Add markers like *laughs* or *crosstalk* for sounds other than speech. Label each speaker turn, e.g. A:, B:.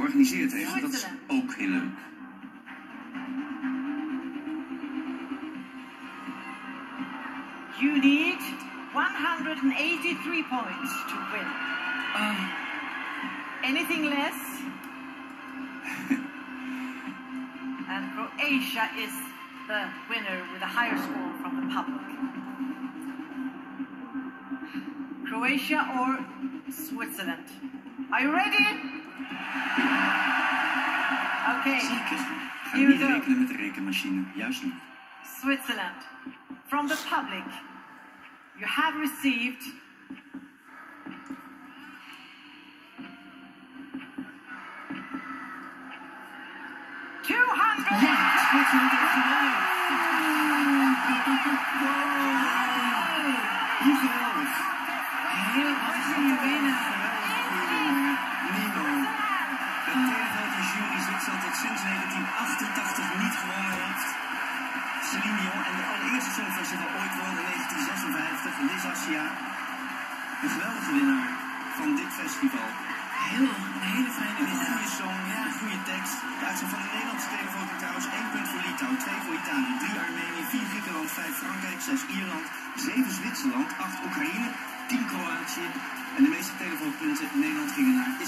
A: georganiseerd heeft. Dat is ook heel leuk.
B: You need 183 points to win.
A: Uh,
B: Anything less? *laughs* and Croatia is the winner with a higher score from the public. Croatia or Switzerland? Are you ready? Okay,
A: zeker.
B: Here we
A: niet
B: go.
A: rekenen met de rekenmachine. Juist niet.
B: Switzerland. From the public, you have received two hundred.
A: Gewonnen. Sinds 1988 niet gewonnen heeft. Celine Dion en de allereerste Songfestival ooit won in 1956. Liz Assia. De geweldige winnaar van dit festival.
C: Heel, een hele fijne
A: Een
C: winnaar.
A: goede song, ja, goede tekst. De uitslag van de Nederlandse telefoto trouwens. 1 punt voor Litouwen, 2 voor Italië, 3 Armenië, 4 Griekenland, 5 Frankrijk, 6 Ierland, 7 Zwitserland, 8 Oekraïne, 10 Kroatië. En de meeste telefoonpunten Nederland gingen naar Israël, 12.